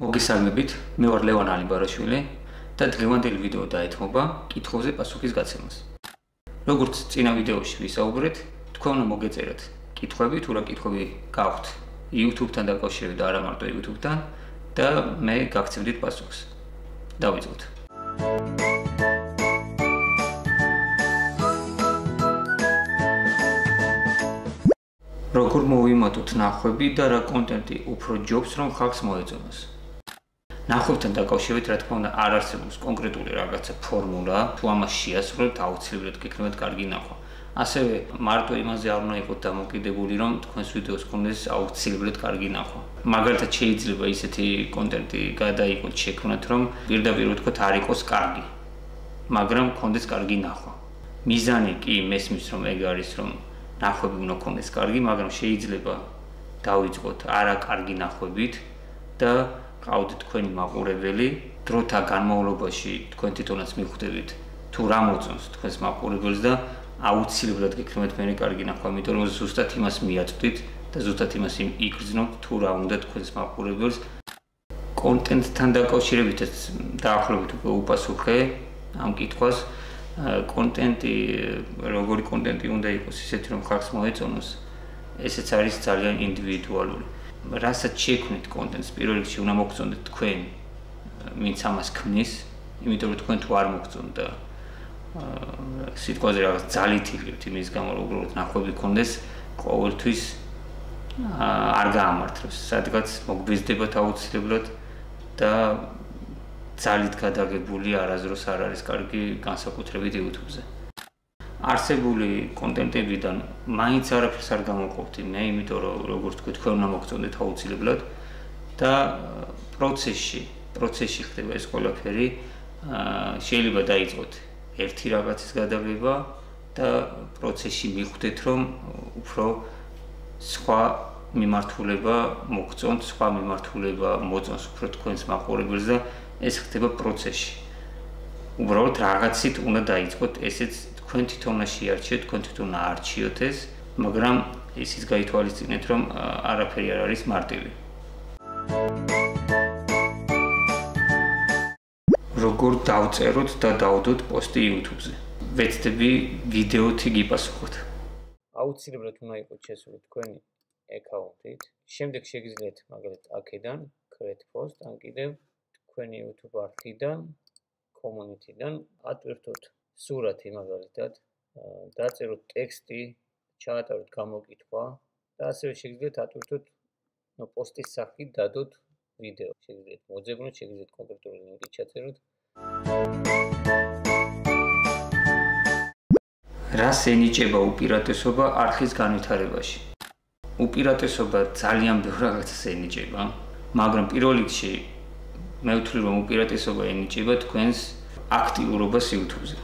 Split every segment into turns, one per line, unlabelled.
მოგესალმებით, მე ვარ ლევან ალიბარაშვილი და დღევანდელი ვიდეო დაეთმობა კითხვებზე პასუხის გაცემას. როგორც წინა ვიდეოში ვისაუბრეთ, თქვენ უნდა მოგეწერათ კითხვები, თუ რა კითხვები გაქვთ YouTube-თან დაკავშირებით და არა მარტო YouTube-თან და მე გაგცემდით პასუხს. დავიწყოთ. როგორ მოვიმატოთ ნახვები და რა კონტენტი უფრო ჯობს რომ ხალხს მოეწონოს? ნახვებთან დაკავშირებით რა თქმა უნდა არ არსებობს კონკრეტული რაღაცა ფორმულა, თუ ამას შეასრულოთ აუცილებლად გეკნებათ კარგი ნახვა. ასევე მარტო იმაზე არ უნდა იყოთ დამოკიდებული, რომ თქვენს ვიდეოს კონდეს აუცილებლად კარგი ნახვა. მაგალითად შეიძლება ისეთი კონტენტი გადაიყოთ შექმნათ, რომ პირდაპირ ვთქვათ არ იყოს კარგი, მაგრამ კონდეს კარგი ნახვა. მიზანი კი მესმის რომ ეგ არის რომ ნახვები უნდა კონდეს კარგი, მაგრამ შეიძლება დავიწყოთ არა კარგი ნახვებით და ყავთ თქვენი მაყურებელი, დროთა განმავლობაში თქვენ თვითონაც მიხვდებით თუ რა მოწონს თქვენს მაყურებელს და აუცილებლად გიქნებთ მე კარგი ნახვა, იმიტომ რომ ზუსტად იმას მიაწვდით და ზუსტად იმას იგრძნობთ თუ რა უნდა თქვენს მაყურებელს კონტენტთან დაკავშირებითაც დაახლოებით უკვე უპასუხე ამ კითხვას. კონტენტი, როგორი კონტენტი უნდა იყოს ისეთი რომ ხალხს მოეწონოს, ესეც არის ძალიან ინდივიდუალური. რასაც შექმნით კონტენტს პირველ რიგში უნდა მოგწონდეთ თქვენ ვინც ამას ქმნის იმიტომ რომ თქვენ თუ არ მოგწონთ და აა სიტყვაზე რაღაც ძალით იღებთ იმის გამო რომ უბრალოდ ნახვები კონდეს ყოველთვის არ გაამართლებს სადღაც მოგვიზდებათ აუცილებლად და ძალით გადაგებული არაზროს არ არის კარგი განსაკუთრებით YouTube-ზე. არსებული კონტენტებიდან მაინც არაფერს არ გამოყოფთი მე, იმიტომ რომ როგორც თქვი თქვენ უნდა მოგწონდეთ აუცილებლად და პროცესში, პროცესში ხდება ეს ყველაფერი, აა შეიძლება დაიწყოთ ერთი რაღაცის გადაღება და პროცესში მიხვდეთ რომ უფრო სხვა მიმართულება მოგწონთ, სხვა მიმართულება მოწონს უფრო თქვენს მაყურებელს და ეს ხდება პროცესში. უბრალოდ რაღაცით უნდა დაიწყოთ ესეც თქვენ თვითონ შეარჩიოთ, თქვენ თვითონ არჩიოთ ეს, მაგრამ ისიც გაითვალისწინეთ, რომ არაფერი არ არის მარტივი. როგორ დავწეროთ და დავდოთ პოსტი YouTube-ზე? ვეცდები ვიდეოთი გიპასუხოთ.
აუცილებლად უნდა იყოს შესული თქვენი აკაუნტით. შემდეგ შეგიძლიათ მაგალითად აქედან create post ან კიდევ თქვენი YouTube არქივიდან community-დან ატვირთოთ სურათი მაგალითად დაწეროთ ტექსტი, ჩაატაროთ გამოკითხვა და ასევე შეგიძლიათ ატვირთოთ პოსტის სახით დადოთ ვიდეო. შეგიძლიათ მოძებნოთ, შეგიძლიათ კონკრეტული ლინკი ჩაწეროთ.
რას ენიჭება უპირატესობა არქის განვითარებაში? უპირატესობა ძალიან ბევრ რაღაცას ენიჭება, მაგრამ პირველ რიგში მე ვთვლი რომ უპირატესობა ენიჭება თქვენს აქტიურობას YouTube-ზე.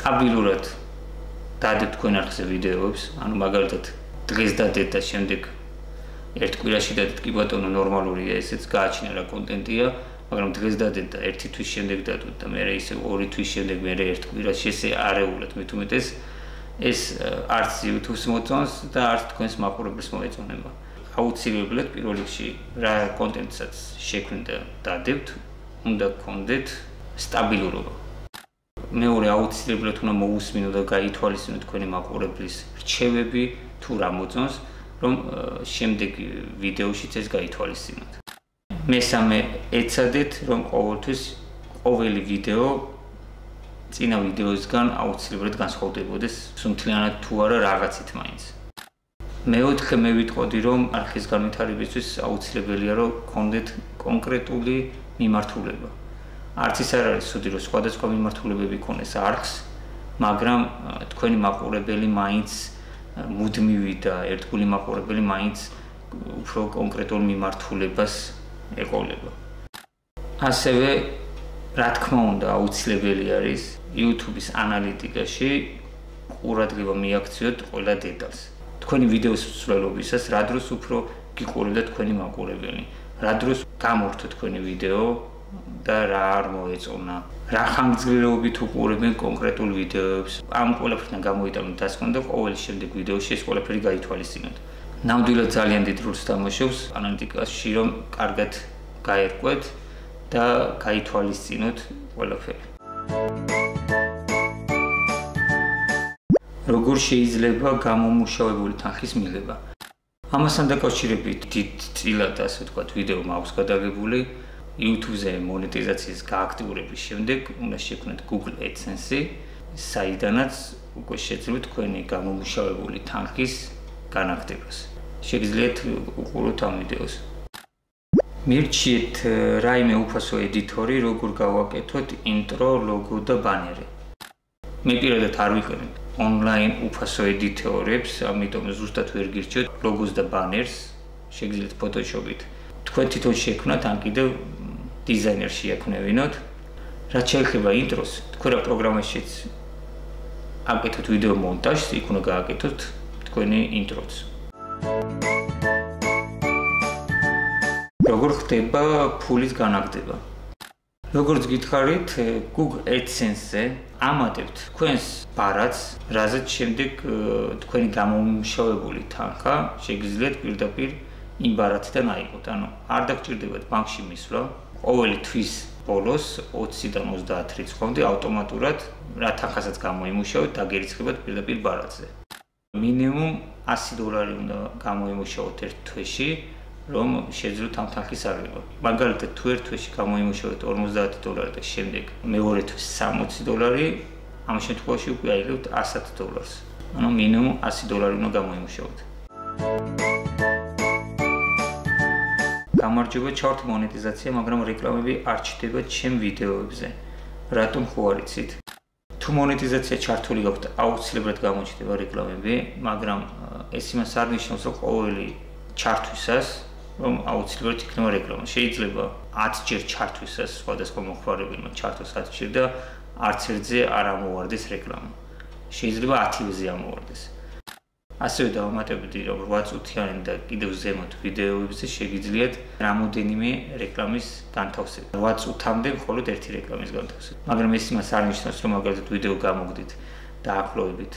სტაბილურად დადეთ თქვენ არხზე ვიდეოებს, ანუ მაგალითად დღეს დადეთ და შემდეგ ერთ კვირაში დადეთ კი ბატონო ნორმალურია ესეც გააჩინა რა კონტენტია, მაგრამ დღეს დადეთ და ერთი თვის შემდეგ დადოთ და მე ისე ორი თვის შემდეგ მე ერთ კვირაში ესე არეულად მე თუმეტეს ეს არც YouTube-ს მოწონს და არც თქვენს მაყურებელს მოეწონება. აუცილებლად პირველ რიგში რა კონტენტსაც შექმნით და დადებთ, უნდა გქონდეთ სტაბილურობა. მეორე აუცილებლად უნდა მოусმინო და გაითვალისწინო თქვენი მაყურებლის რჩევები თუ რა მოწონს, რომ შემდეგ ვიდეოშიც ეს გაითვალისწინოთ. მესამე ეცადეთ, რომ ყოველთვის ყოველი ვიდეო წინა ვიდეოსგან აუცილებლად განსხვავდებოდეს, სუნთლიანად თუ არა რაღაცით მაინც. მეოთხე მე ვიტყოდი, რომ არქის განვითარებისთვის აუცილებელია, რომ გქონდეთ კონკრეტული მიმართულება. არც ის არ არის ცუდი რომ სხვადასხვა მიმართულებები ქონდეს არქს მაგრამ თქვენი მაყურებელი მაინც მუდმივი და ერთგული მაყურებელი მაინც უფრო კონკრეტულ მიმართულებას ეყოლება. ასევე რა თქმა უნდა აუცილებელი არის YouTube-ის ანალიტიკაში ყურადღება მიაქციოთ ყველა დეტალს. თქვენი ვიდეოს მსვლელობისას რა დროს უფრო გიყურებდა თქვენი მაყურებელი. რა დროს გამორთო თქვენი ვიდეო და რა არ მოეწონა. რა ხანგრძლივობით უყურებენ კონკრეტულ ვიდეოებს. ამ ყველაფერთან გამოიტანოთ დასკვნა და ყოველ შემდეგ ვიდეოში ეს ყველაფერი გაითვალისწინოთ. ნამდვილად ძალიან დიდ როლს თამაშობს ანალიტიკაში, რომ კარგად გაერკვეთ და გაითვალისწინოთ ყველაფერი. როგორ შეიძლება გამომუშავებული თანხის მიღება? ამასთან დაკავშირებით დიდ წილად ასე ვთქვათ ვიდეო მაქვს გადაღებული YouTube-ზე მონეტიზაციის გააქტიურების შემდეგ უნდა შექმნათ Google AdSense, საიდანაც უკვე შეძლოთ თქვენი გამომუშავებული თანხის განაგდებას. შეგიძლიათ უყუროთ ამ ვიდეოს. მირჩიეთ რაიმე უფასო ედიტორი, როგორ გავაკეთოთ ინტრო, ლოგო და ბანერი. მე პირადად არ ვიყენებ ონლაინ უფასო ედიტორებს, ამიტომ ზუსტად ვერ გირჩევთ ლოგოს და ბანერს, შეგიძლიათ ფოტოშოპით. თქვენ თვითონ შექმნათ ან კიდევ დიზაინერში ეკნევინოთ. რაც შეიძლება ინტროს, თქვენ რა პროგრამაშიც აკეთოთ ვიდეო მონტაჟს, იქ უნდა გააკეთოთ თქვენი ინტროც. როგორ ხდება ფულის განაგდება? როგორც გითხარით, Google AdSense-ზე ამატებთ თქვენს ბარათს, რაზეც შემდეგ თქვენი გამომუშავებული თანხა შეგიძლიათ პირდაპირ იმ ბარათიდან აიღოთ. ანუ არ დაგჭირდებათ ბანკში მისვლა. ყოველი თვის ბოლოს 20-დან 30 რიცხვამდე ავტომატურად რა თანხასაც გამოიმუშავოთ, დაგერიცხებათ პირდაპირ ბარათზე. მინიმუმ 100 დოლარი უნდა გამოიმუშაოთ ერთ თვეში, რომ შეძლოთ ამ თანხის აღება. მაგალითად, თუ ერთ თვეში გამოიმუშავოთ 50 დოლარი და შემდეგ მეორე თვის 60 დოლარი, ამ შემთხვევაში უკვე აიღებთ 100 დოლარს. ანუ მინიმუმ 100 დოლარი უნდა გამოიმუშავოთ. გამარჯობა, ჩავთ მონეტიზაცია, მაგრამ რეკლამები არ ჩდება ჩემ ვიდეოებზე. რატომ ხო არ იცით? თუ მონეტიზაცია ჩართული გაქვთ, აუცილებლად გამოჩნდება რეკლამები, მაგრამ ეს იმას არ ნიშნავს, რომ ყოველი ჩართვისას რომ აუცილებლად იქნება რეკლამა. შეიძლება 10 ჯერ ჩართვისას სხვადასხვა მოხმარებელმა ჩართოს 10 ჯერ და არც ერთზე არ ამოვარდეს რეკლამა. შეიძლება 10-ზე ამოვარდეს. ასევე დავამატებდი რომ 8 წუთიანი და კიდევ ზემოთ ვიდეოებზე შეგიძლიათ რამოდენიმე რეკლამის განთავსება. 8 წუთამდე მხოლოდ ერთი რეკლამის განთავსება. მაგრამ ეს იმას არ ნიშნავს რომ მაგალითად ვიდეო გამოგდით და ახლოვებით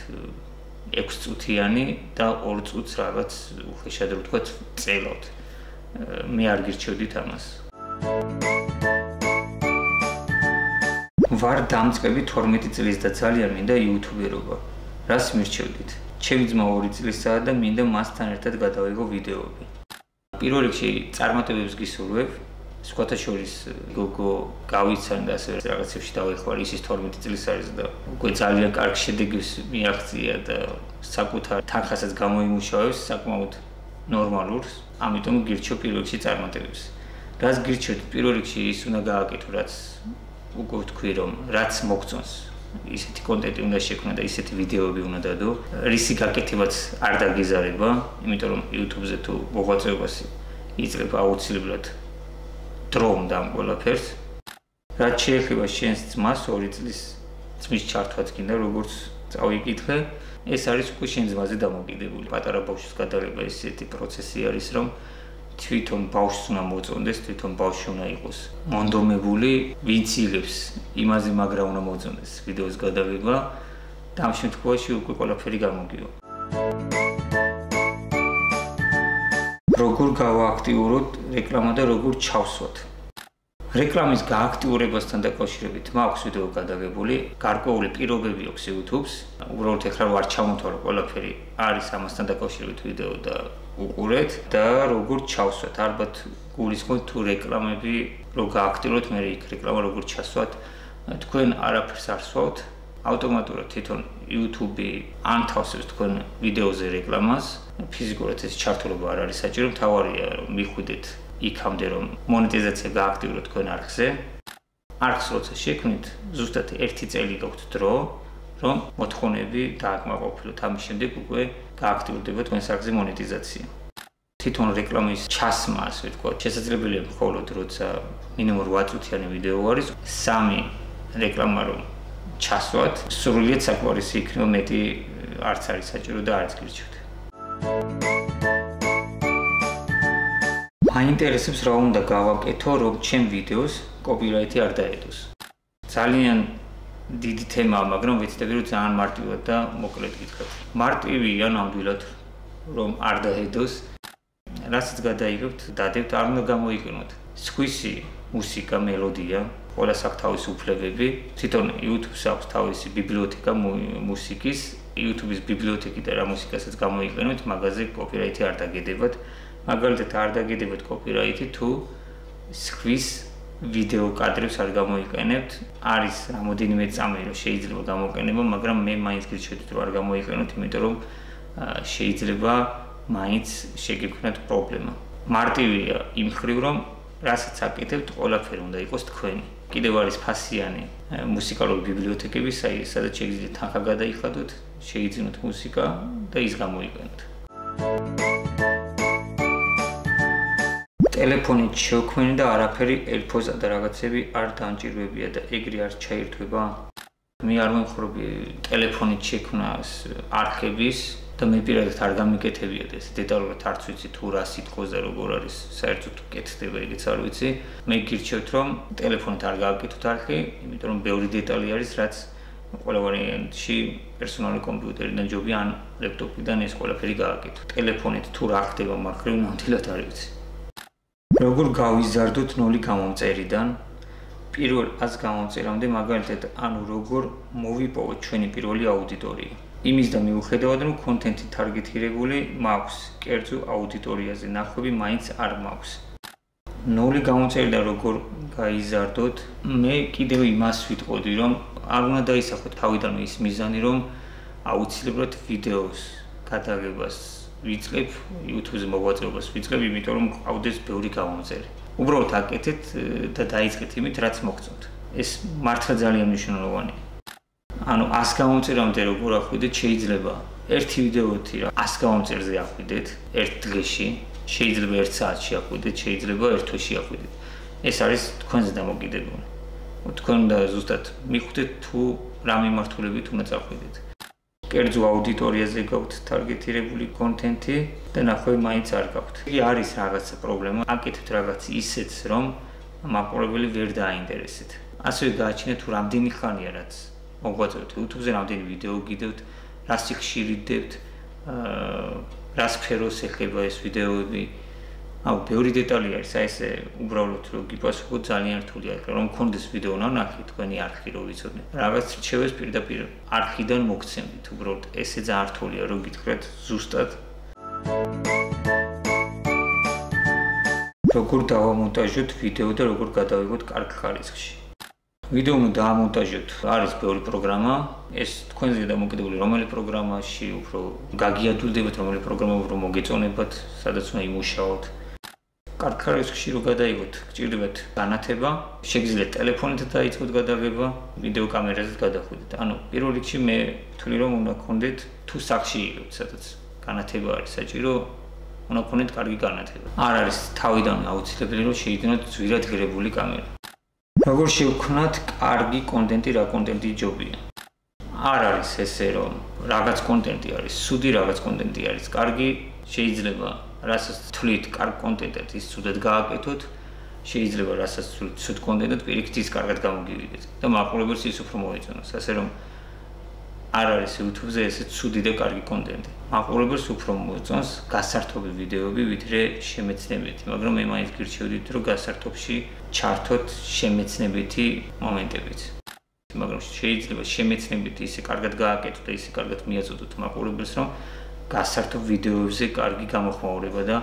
6 წუთიანი და 2 წუთს რაღაც უხეშად რო თქვა წელოთ. მე არ გირჩევდით ამას. ვარ დამწყები 12 წლის და ძალიან მინდა იუთუბერობა. რას მირჩევდით? ჩემი ძმა 2 წლისაა და მინდა მასთან ერთად გადავიღო ვიდეოები. პირველ რიგში წარმატებებს გისურვებ. სხვათა შორის გოგო გავიცან და ასე რაღაცებში დავეხვალ, ისიც 12 წლის არის და უკვე ძალიან კარგ შედეგებს მიაღწია და საკუთარ თანხასაც გამოიმუშავებს საკმაოდ ნორმალურს, ამიტომ გირჩევ პირველ რიგში წარმატებებს. რაც გირჩევთ პირველ რიგში ის უნდა გააკეთო, რაც უკვე ვთქვი რომ რაც მოგწონს, ისეთი კონტენტი უნდა შექმნა და ისეთი ვიდეოები უნდა დადო. რისი გაკეთებაც არ დაგიზარება, იმიტომ რომ YouTube-ზე თუ მოღვაწეობას იწლებ აუცილებლად დრო უნდა ამ ყველაფერს. რაც შეეხება შენს ძმას 2 წლის ძმის ჩართვაც კიდე როგორც წავიკითხე, ეს არის უკვე შენ ძმაზე დამოკიდებული. პატარა ბავშვის გადაღება ისეთი პროცესი არის, რომ თვითონ ბავშვს უნდა მოწონდეს, თვითონ ბავშვი უნდა იყოს მონდომებული, ვინც იღებს იმაზე მაგრა უნდა მოწონდეს ვიდეოს გადაღება და ამ შემთხვევაში უკვე ყველაფერი გამოგიო. როგორ გავააქტიუროთ რეკლამა და როგორ ჩავსვათ? რეკლამის გააქტიურებასთან დაკავშირებით მაქვს ვიდეო გადაღებული, გარკვეული პირობები აქვს YouTube-ს. უბრალოდ ეხლა ვარ ჩამოთვალე ყველაფერი არის ამასთან დაკავშირებით ვიდეო და უყურეთ და როგორ ჩავსვათ. ალბათ გულისხმობთ თუ რეკლამები რო გააქტიუროთ, მე იქ რეკლამა როგორ ჩასვათ. თქვენ არაფერს არ სვავთ. ავტომატურად თვითონ YouTube-ი ანთავსებს თქვენ ვიდეოზე რეკლამას. ფიზიკურად ეს ჩართულობა არ არის საჭირო, თავარია რომ მიხვიდეთ იქამდე რომ მონეტიზაცია გააქტიუროთ თქვენ არხზე. არხს როცა შექმნით, ზუსტად 1 წელი გაქვთ დრო, რომ მოთხოვნები დააკმაყოფილოთ. ამის შემდეგ უკვე გააქტიურდება თქვენ არხზე მონეტიზაცია. თვითონ რეკლამის ჩასმა, ასე ვთქვათ, შესაძლებელია მხოლოდ როცა მინიმუმ 8 წუთიანი ვიდეო არის, სამი რეკლამა რომ ჩასვათ, სრულიად საკმარისი იქნება მეტი არც არის საჭირო და არც გირჩევთ. მაინტერესებს რა უნდა გავაკეთო, რომ ჩემ ვიდეოს კოპირაითი არ დაედოს. ძალიან დიდი თემაა, მაგრამ ვიცდები რომ ძალიან მარტივად და მოკლედ გითხრათ. მარტივია ნამდვილად რომ არ დაედოს. რასაც გადაიგებთ, დადებთ, არ უნდა გამოიყენოთ. სხვისი მუსიკა, მელოდია, ყველა აქვს თავისი უფლებები. თვითონ YouTube-ს აქვს თავისი ბიბლიოთეკა მუსიკის. YouTube-ის ბიბლიოთეკი და რა მუსიკასაც გამოიყენოთ, მაგაზე კოპირაითი არ დაგედებათ. მაგალითად, არ დაგედებათ კოპირაითი თუ სხვის ვიდეო კადრებს არ გამოიყენებთ. არის რამოდენიმე წამი, რომ შეიძლება გამოიყენება, მაგრამ მე მაინც გიჩვენებთ, რომ არ გამოიყენოთ, იმიტომ რომ შეიძლება მაინც შეგექმნათ პრობლემა. მარტივია იმ ხრივ, რომ რასაც აკეთებთ, ყველაფერი უნდა იყოს თქვენი. კიდევ არის ფასიანი მუსიკალური ბიბლიოთეკები, სადაც შეგიძლიათ თანხა გადაიხადოთ, შეიძინოთ მუსიკა და ის გამოიყენოთ. ტელეფონით შევქმენი და არაფერი ელფოზა და რაღაცები არ დაანჭირვებია და ეგრე არ ჩაირთვება. მე არ მომხრობი ტელეფონით შექმნას არქების და მე პირადად არ გამიკეთებია ეს დეტალურად არც ვიცი თუ რა სიტყვაზე როგორ არის საერთოდ კეთდება ეგეც არ ვიცი. მე გირჩევთ რომ ტელეფონით არ გააკეთოთ არხი იმიტომ რომ ბევრი დეტალი არის რაც ყველა ვარიანტში პერსონალური კომპიუტერიდან ჯობი ან ლეპტოპიდან ეს ყველაფერი გააკეთო. ტელეფონით თუ რა ხდება მაგრამ ნამდვილად არ ვიცი როგორ გავიზარდოთ ნული გამომწერიდან? პირველ 100 გამომწერამდე მაგალითად ანუ როგორ მოვიპოვოთ ჩვენი პირველი აუდიტორია? იმის და მიუხედავად რომ კონტენტი ტარგეტირებული მაქვს, კერძო აუდიტორიაზე ნახვები მაინც არ მაქვს. ნული გამოწერდა როგორ გაიზარდოთ, მე კიდევ იმას ვიტყოდი რომ არ უნდა დაისახოთ თავიდანვე ის მიზანი რომ აუცილებლად ვიდეოს გადაღებას ვიწყებ, YouTube-ზე მოღვაწეობას ვიწყებ, იმიტომ რომ ყავდეს ბევრი გამომწერი. უბრალოდ აკეთეთ და დაიწყეთ იმით, რაც მოგწონთ. ეს მართლა ძალიან მნიშვნელოვანია. ანუ 100 გამომწერამდე როგორ ახვიდეთ შეიძლება ერთი ვიდეოთი რა 100 გამომწერზე ახვიდეთ ერთ დღეში შეიძლება ერთ საათში ახვიდეთ შეიძლება ერთ თვეში ახვიდეთ ეს არის თქვენზე დამოკიდებული თქვენ უნდა ზუსტად მიხვდეთ თუ რა მიმართულებით უნდა წახვიდეთ კერძო აუდიტორიაზე გაქვთ ტარგეტირებული კონტენტი და ნახვე მაინც არ გაქვთ. იგი არის რაღაცა პრობლემა აკეთებთ რაღაც ისეთს რომ მაყურებელი ვერ დააინტერესეთ. ასევე გააჩინეთ თუ რამდენი ხანია რაც მოგვაწევთ YouTube-ზე რამდენი ვიდეო გიდევთ, რა სიხშირიდებთ, აა რა სფეროს ეხება ეს ვიდეოები. აუ, ბევრი დეტალი არის, აი ესე უბრალოდ რომ გიპასუხო ძალიან რთულია, რომ მქონდეს ვიდეო ნახე თქვენი არქი რო ვიცოდე. რაღაც რჩევეს პირდაპირ არქიდან მოგცემთ, უბრალოდ ესე ძალიან რთულია რომ გითხრათ ზუსტად. როგორ დავამონტაჟოთ ვიდეო და როგორ გადავიღოთ კარგ ხარისხში. ვიდეო უნდა დაამონტაჟოთ. არის ბევრი პროგრამა. ეს თქვენზე დამოკიდებული რომელი პროგრამაში უფრო გაგიადვილდებათ, რომელი პროგრამა უფრო მოგეწონებათ, სადაც უნდა იმუშაოთ. კარკარისში რო გადაიღოთ, გჭირდებათ განათება. შეგიძლიათ ტელეფონით დაიწყოთ გადაღება, ვიდეო კამერაზეც გადახვიდეთ. ანუ პირველ რიგში მე ვთვლი რომ უნდა გქონდეთ თუ სახში იყოთ, სადაც განათება არის საჭირო. უნდა გქონდეთ კარგი განათება. არ არის თავიდან აუცილებელი რომ შეიძინოთ ძვირად ღირებული კამერა. როგორ შევქნათ კარგი კონტენტი, რა კონტენტი ჯობია. არ არის ესე რომ რაღაც კონტენტი არის, სუდი რაღაც კონტენტი არის, კარგი შეიძლება რასაც თვლით კარგ კონტენტად ის სუდად გააკეთოთ, შეიძლება რასაც თვლით სუდ კონტენტად პირიქით ის კარგად გამოგივიდეთ და მაყურებელს ის უფრო მოეწონოს, ასე რომ არ არის YouTube-ზე ესე ცუდი და კარგი კონტენტი. მაყურებელს უფრო მოწონს გასართობი ვიდეოები, ვიდრე შემეცნებითი, მაგრამ მე მაინც გირჩევდით, რომ გასართობში ჩართოთ შემეცნებითი მომენტებიც. მაგრამ შეიძლება შემეცნებითი ისე კარგად გააკეთოთ და ისე კარგად მიაწოდოთ მაყურებელს, რომ გასართობ ვიდეოებზე კარგი გამოხმაურება და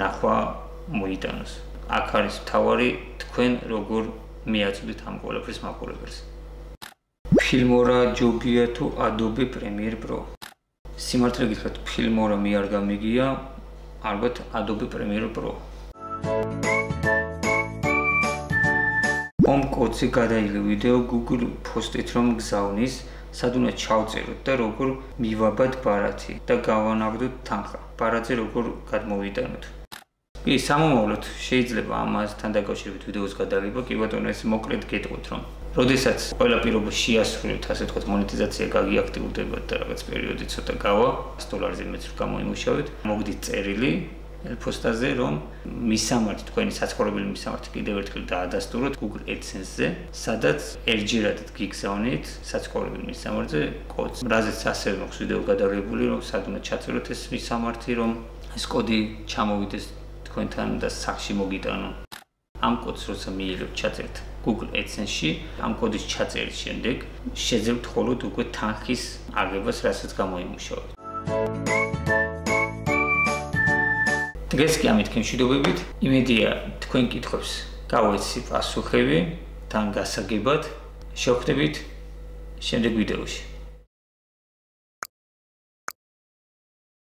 ნახვა მოიტანოს. აქ არის თავარი თქვენ როგორ მიაწოდეთ ამ ყველაფრის მაყურებელს. ფილმორა ჯობია თუ Adobe Premiere Pro. სიმართლე გითხრათ, ფილმორა მე არ გამიგია, ალბათ Adobe Premiere Pro. ომ კოცი გადაიღე ვიდეო Google Post-ით რომ გზავნის, სად უნდა ჩავწეროთ და როგორ მივაბად ბარათი და გავანაგდოთ თანხა. ბარათზე როგორ გადმოვიტანოთ. კი, სამომავლოდ შეიძლება ამასთან დაკავშირებით ვიდეოს გადაღება, კი ბატონო, ეს მოკლედ გეტყვით რომ როდესაც ყველა პირობა შეასრულეთ, ასე ვთქვათ, მონეტიზაცია გაგიაქტიურდება და რაღაც პერიოდი ცოტა გავა, 100 დოლარზე მეც გამოიმუშავეთ, მოგდით წერილი პოსტაზე, რომ მისამართი თქვენი საცხოვრებელი მისამართი კიდევ ერთხელ დაადასტუროთ Google AdSense-ზე, სადაც ერთჯერად გიგზავნით საცხოვრებელი მისამართზე კოდს. რაზეც ასევე მოხს ვიდეო გადაღებული, რომ უნდა ჩაწეროთ ეს მისამართი, რომ ეს კოდი ჩამოვიდეს თქვენთან და სახში მოგიტანო. ამ კოდს როცა მიიღებთ ჩაწერთ Google AdSense-ში, ამ კოდის ჩაწერის შემდეგ შეძლებთ მხოლოდ უკვე თანხის აღებას, რასაც გამოიმუშავებთ. დღეს კი ამით გემშვიდობებით. იმედია თქვენ კითხვებს გავეცი პასუხები თან გასაგებად. შევხვდებით შემდეგ ვიდეოში.